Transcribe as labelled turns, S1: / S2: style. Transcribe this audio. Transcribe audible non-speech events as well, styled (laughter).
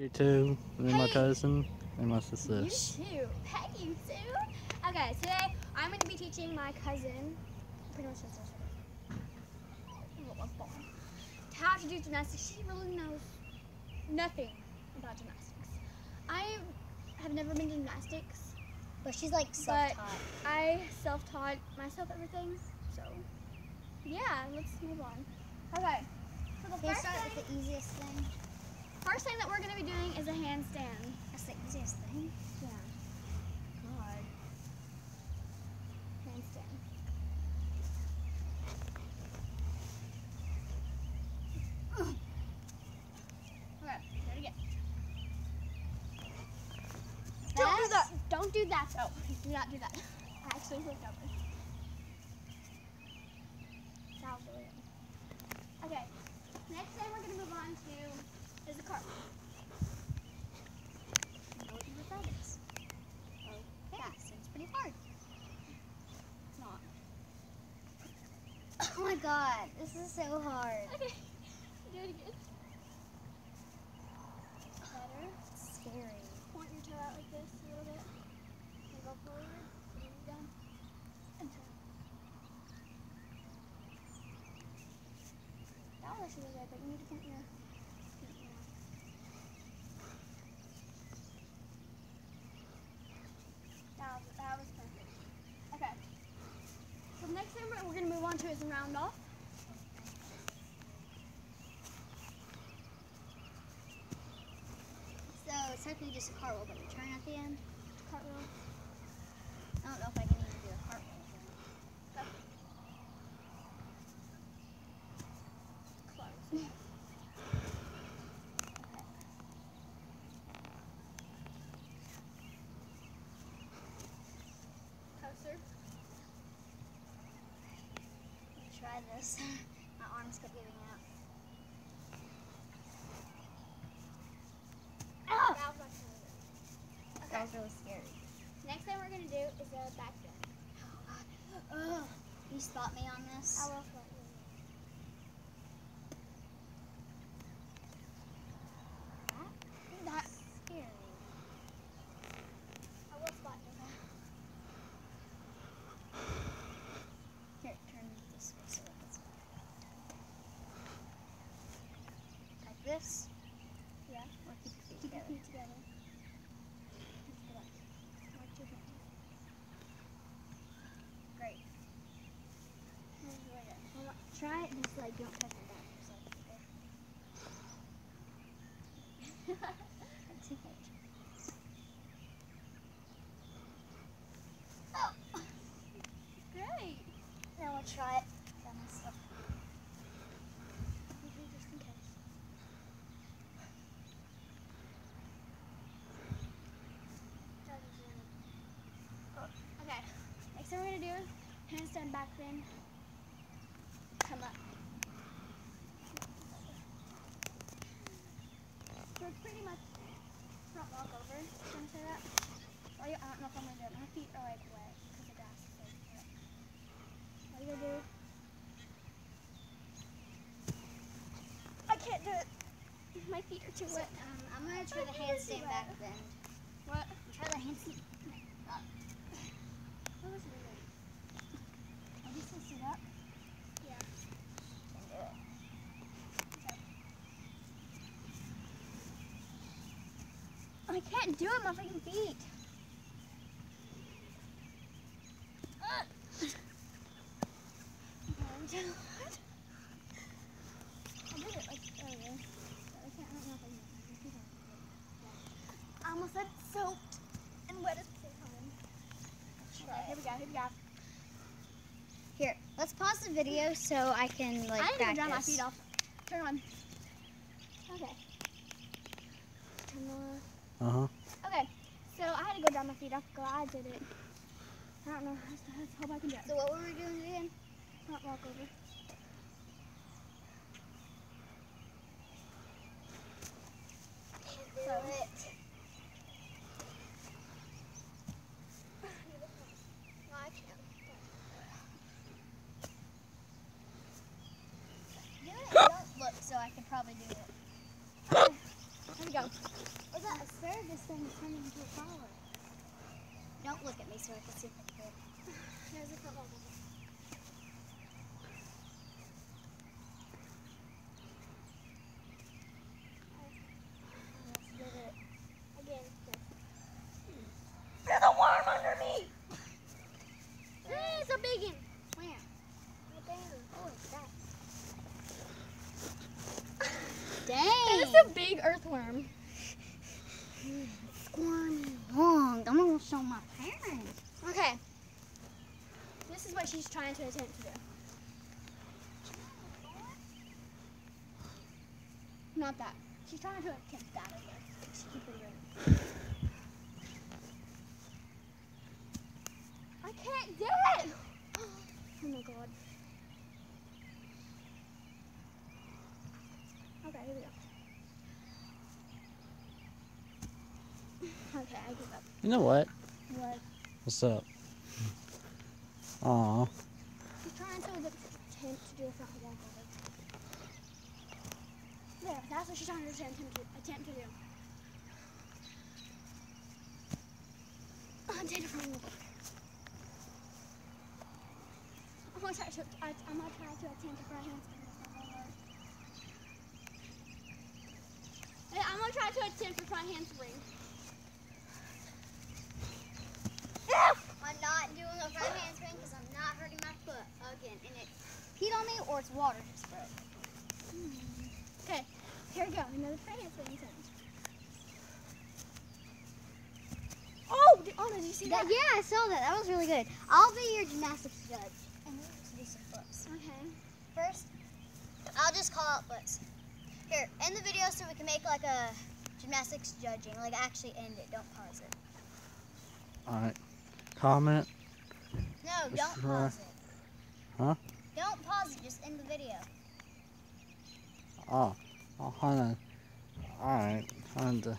S1: You too, and my
S2: Hey.
S1: cousin, and my sister.
S2: You too. Hey, you too. Okay, today I'm going to be teaching my cousin, pretty much sister, how to do gymnastics. She really knows nothing about gymnastics. I have never been to gymnastics,
S3: But she's like self-taught.
S2: I self-taught myself everything. So, yeah, let's move on. Okay. So the
S3: Can
S2: first
S3: start
S2: thing,
S3: with the easiest thing?
S2: First thing that we're going to be doing is a handstand.
S3: That's the easiest thing.
S2: Yeah. God. Handstand. (sighs) Okay, we go. Don't do that. Don't do that. Oh, do not do that. I actually looked over. That was really. Okay. Next thing we're gonna move on to is the cartwheel.
S3: know what that is.
S2: Yeah,
S3: seems pretty hard.
S2: it's not. (coughs)
S3: Oh my god, this is so hard.
S2: Okay. Do it again. Better.
S3: It's scary.
S2: Point your toe out like this a little bit. And go forward. And down. And turn. That was really good, but you need to point your feet more. That was, that was perfect. Okay. So the next thing we're, we're to move on to is a round off.
S3: So it's technically just a cartwheel, but you turn at the end.
S2: Cartwheel.
S3: I don't know if I can even do a cartwheel. then.
S2: Close. Closer.
S3: Let me try this. (laughs) My arms kept giving out. Ah!
S2: That was really good.
S3: That was really scary.
S2: Next thing we're gonna do is a back bend. (gasps)
S3: Oh Ugh. Can you spot me on this?
S2: I will spot you. That
S3: Scary.
S2: I will spot you.
S3: Here, turn this way so it's like this.
S2: Yeah.
S3: Or keep your feet
S2: Keep your
S3: together.
S2: feet together. Lift it up. Mark your hands.
S3: Great.
S2: That was really good. Well, Try it just like don't touch your back. Just like, okay.
S3: That's it.
S2: Great.
S3: Now we'll try it. by myself.
S2: Okay, just in case. That was really good. Okay. Thing we're gonna do, handstand back bend. Come up. So it's pretty much front walk over. Gonna say that? Yeah, I don't know if I'm gonna do it. My feet are like wet because the grass is like wet. What are you gonna do? I can't do it. My feet are too
S3: So,
S2: wet.
S3: um, I'm gonna try
S2: My too
S3: handstand back bend.
S2: What?
S3: Try the handstand.
S2: What was it?
S3: Are you supposed to sit up?
S2: Yeah.
S3: Can do it.
S2: I can't do it, my freaking feet. I did it like earlier, but I can't. I don't know if I can. I think I I almost said soaked and wet at the same time. Okay, here we go. Here we go.
S3: Here, let's pause the video so I can like
S2: I
S3: practice.
S2: dry my feet off. Turn on. Okay.
S1: Uh huh.
S2: Okay, so I had to go dry my feet off. Glad I did it. I don't know. Let's, let's hope I can do it.
S3: So what were we doing again?
S2: Front walk over. I
S3: so I can probably do it.
S2: We go.
S3: Or that asparagus thing is turning into a flower. Don't look at me so I can see if. (laughs)
S2: There's a football. Let's get it again. There's a worm underneath. Hey, it's a big one.
S3: Where?
S2: Right there. Oh, it's that. It's a big earthworm.
S3: squirmy long. I'm gonna show my parents.
S2: Okay. This is what she's trying to attempt to do. Not that. She's trying to attempt that, I guess. Just keep it. I can't do it! Oh my god. Okay, here we go. Okay, I give up.
S1: You know what?
S2: What?
S1: What's up? Aw.
S2: She's trying to attempt to do a front cover. There, that's what she's trying to attempt to, attempt to do. Oh, take a front cover. I'm gonna try to, I, I'm gonna try to attempt a front handspring. Hey, I'm gonna try to attempt a front handspring.
S3: I'm not doing a front handspring because I'm not hurting my foot again. And it's peed on me or it's water just spread. Hmm.
S2: Okay, here we go. Another front handspring attempt. Oh, did, oh, did you see
S3: That,
S2: that?
S3: yeah, I saw that. That was really good. I'll be your gymnastics judge. And we'll just do some flips.
S2: Okay.
S3: First, I'll just call out flips. Here, end the video so we can make like a gymnastics judging. Like actually end it. Don't pause it.
S1: Alright. Comment.
S3: No, don't
S1: try.
S3: Uh, pause it.
S1: Huh?
S3: Just end the video.
S1: Oh. Oh, hold on. Alright. Trying to